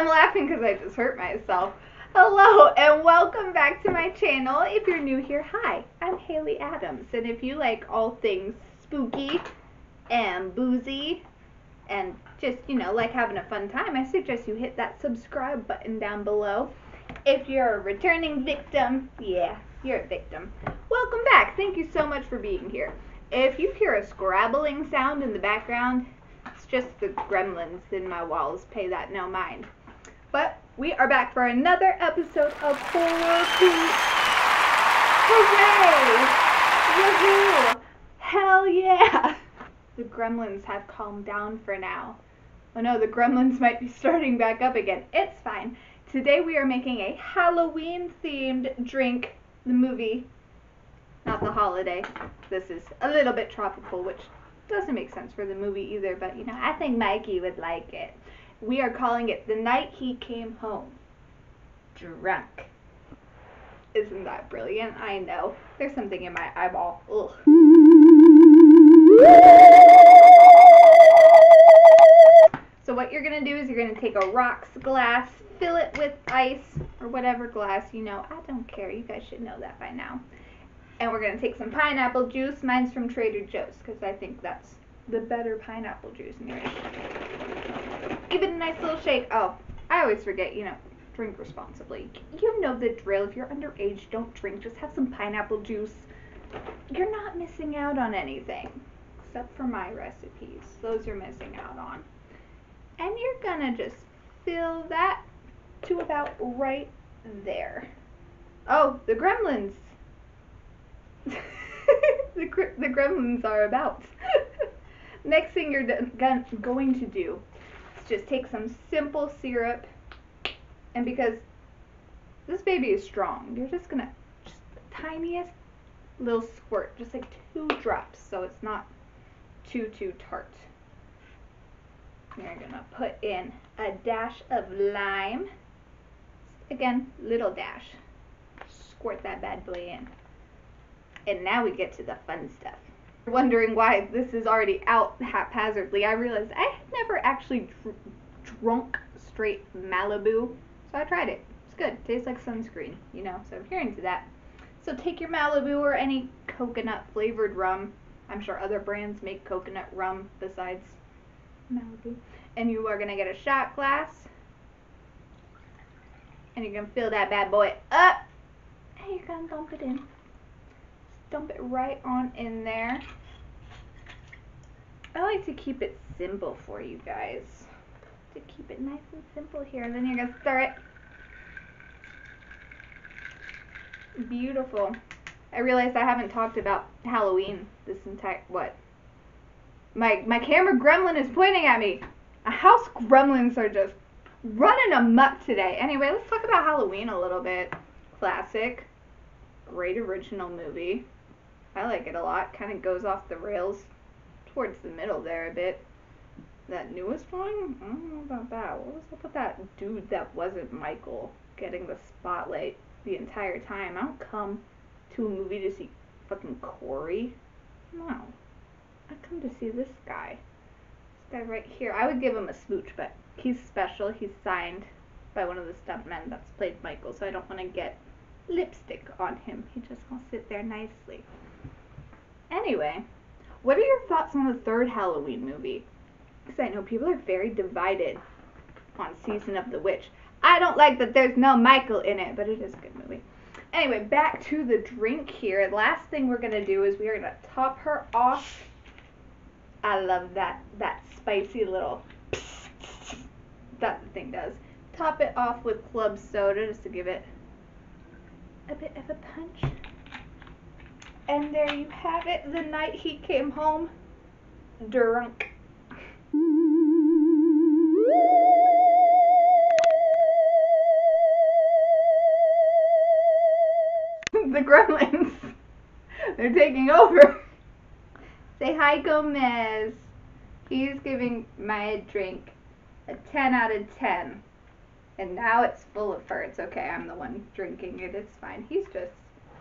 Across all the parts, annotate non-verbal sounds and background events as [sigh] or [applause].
I'm laughing because I just hurt myself. Hello and welcome back to my channel. If you're new here, hi, I'm Haley Addams. And if you like all things spooky and boozy and just, you know, like having a fun time, I suggest you hit that subscribe button down below. If you're a returning victim, yeah, you're a victim. Welcome back. Thank you so much for being here. If you hear a scrabbling sound in the background, it's just the gremlins in my walls. Pay that no mind. But we are back for another episode of Horror Hooch. Hooray! Woohoo! Hell yeah! The gremlins have calmed down for now. Oh no, the gremlins might be starting back up again. It's fine. Today we are making a Halloween themed drink. The movie, not the holiday. This is a little bit tropical, which doesn't make sense for the movie either, but you know, I think Mikey would like it. We are calling it The Night He Came Home. Drunk. Isn't that brilliant? I know. There's something in my eyeball. Ugh. So what you're going to do is you're going to take a rocks glass, fill it with ice or whatever glass, you know. I don't care. You guys should know that by now. And we're going to take some pineapple juice. Mine's from Trader Joe's because I think that's the better pineapple juice. in Anyway. Give it a nice little shake. Oh, I always forget, you know, drink responsibly. You know the drill. If you're underage, don't drink. Just have some pineapple juice. You're not missing out on anything. Except for my recipes. Those you're missing out on. And you're gonna just fill that to about right there. Oh, the gremlins. [laughs] the, the gremlins are about. [laughs] Next thing you're going to do just take some simple syrup, and because this baby is strong, you're just gonna just the tiniest little squirt, just like two drops, so it's not too too tart. You're gonna put in a dash of lime. Again, little dash. Squirt that bad boy in. And now we get to the fun stuff. Wondering why this is already out haphazardly. I realized I eh, had never actually dr- drunk straight Malibu, so I tried it. It's good. Tastes like sunscreen, you know. So if you're into that, so take your Malibu or any coconut flavored rum. I'm sure other brands make coconut rum besides Malibu. And you are gonna get a shot glass. And you're gonna fill that bad boy up. And you're gonna dump it in. Dump it right on in there. I like to keep it simple for you guys. To keep it nice and simple here. And then you're gonna stir it. Beautiful. I realized I haven't talked about Halloween this entire what? My my camera gremlin is pointing at me. A house gremlins are just running amok today. Anyway, let's talk about Halloween a little bit. Classic, great original movie. I like it a lot. Kind of goes off the rails towards the middle there a bit. That newest one, I don't know about that. What was up with that dude that wasn't Michael getting the spotlight the entire time? I don't come to a movie to see fucking Corey. No. I come to see this guy. This guy right here. I would give him a smooch, but he's special. He's signed by one of the stuntmen that's played Michael, so I don't want to get lipstick on him. He just to sit there nicely. Anyway, what are your thoughts on the third Halloween movie? Because I know people are very divided on Season of the Witch. I don't like that there's no Michael in it, but it is a good movie. Anyway, back to the drink here. Last thing we're gonna do is we are gonna top her off. I love that that spicy little that the thing does. Top it off with club soda just to give it a bit of a punch. And there you have it. The night he came home drunk. [laughs] the gremlins. They're taking over. Say hi, Gomez. He's giving my drink a 10 out of 10. And now it's full of fur. It's okay. I'm the one drinking it. It's fine. He's just,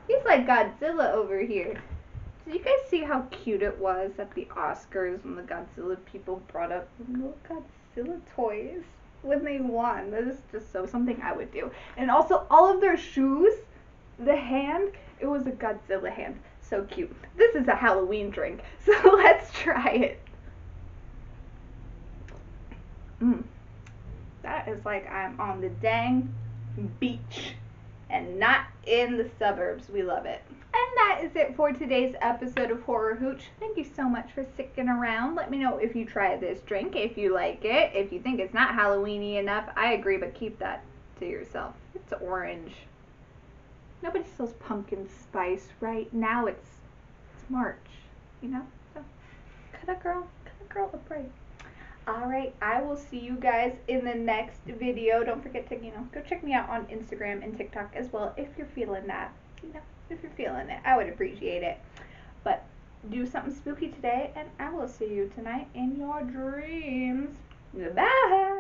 he's like Godzilla over here. Did you guys see how cute it was at the Oscars when the Godzilla people brought up little Godzilla toys? when they won. That is just so something I would do. And also all of their shoes, the hand, it was a Godzilla hand. So cute. This is a Halloween drink, [laughs] so let's try it. Mmm. That is like I'm on the dang beach and not in the suburbs. We love it. And that is it for today's episode of Horror Hooch. Thank you so much for sticking around. Let me know if you try this drink, if you like it. If you think it's not Halloweeny enough, I agree, but keep that to yourself. It's orange. Nobody sells pumpkin spice right now. It's it's March, you know. So cut a girl, cut a girl a break. Alright, I will see you guys in the next video. Don't forget to, you know, go check me out on Instagram and TikTok as well if you're feeling that. You know, if you're feeling it. I would appreciate it. But do something spooky today, and I will see you tonight in your dreams. Bye!